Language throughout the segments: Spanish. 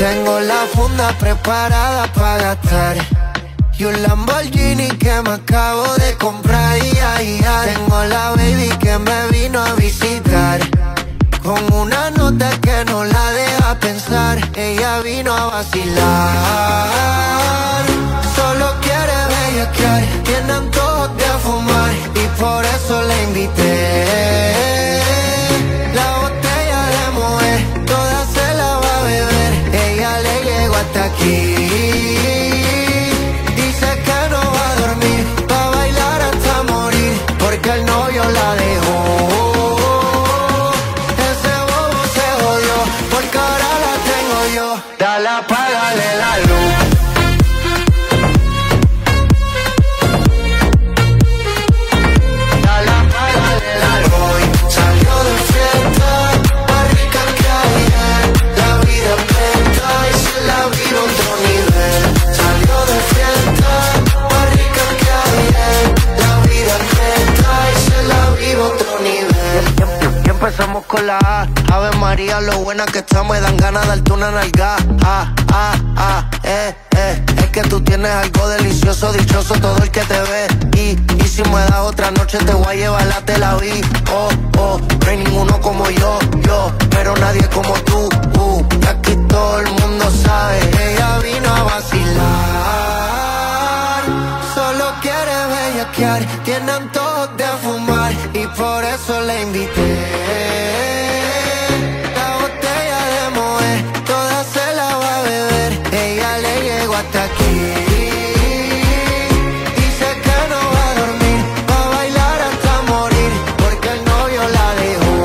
Tengo la funda preparada para gastar. Y un Lamborghini que me acabo de comprar. Y ay. Tengo la baby que me vino a visitar. Con una nota que no la deja pensar. Ella vino a vacilar. Solo quiere bellaquear. Tiene antojos de fumar. Y por eso la invité. Hasta aquí. Dice que no va a dormir, va a bailar hasta morir, porque el novio la dejó. Ese bobo se jodió, porque ahora la tengo yo. Dale, apágale la luz. Con la A. Ave María, lo buena que estamos y dan ganas de darte una nalga. Ah, ah, ah, eh, eh. Es que tú tienes algo delicioso, dichoso todo el que te ve. Y, y si me das otra noche te voy a llevar la tela vi. Oh, oh, no hay ninguno como yo, yo. Pero nadie como tú, uh. Y aquí todo el mundo sabe. Ella vino a vacilar. Solo quiere bellaquear, tiene antojos de fumar. Y por eso la invité. Dice que no va a dormir, va a bailar hasta morir, porque el novio la dejó,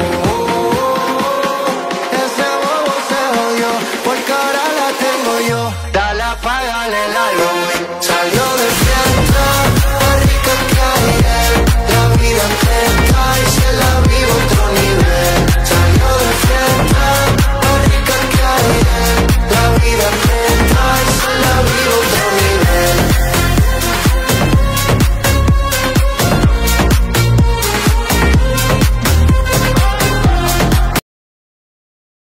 ese bobo se jodió, porque ahora la tengo yo, dale a pagale el alumno, salió.